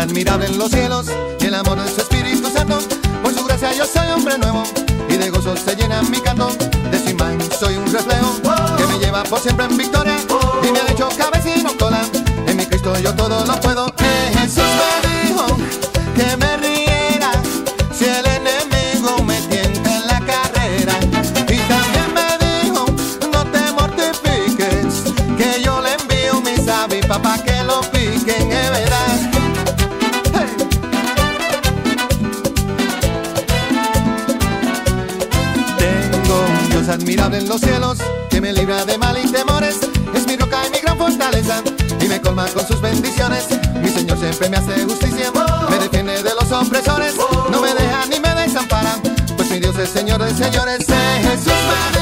admirable en los cielos y el amor de su Espíritu Santo. Por su gracia yo soy hombre nuevo y de gozo se llena mi canto. De su imagen soy un reflejo que me lleva por siempre en victoria y me ha hecho cabeza y no cola. En mi Cristo yo todo lo puedo. Eh, Jesús me dijo que me riera si el enemigo me tienta en la carrera. Y también me dijo no te mortifiques que yo le envío mis avis papá que lo piquen, admirable en los cielos que me libra de mal y temores. Es mi roca y mi gran fortaleza y me colma con sus bendiciones. Mi Señor siempre me hace justicia, me defiende de los opresores, no me deja ni me desampara. Pues mi Dios es Señor de señores. Eh, Jesús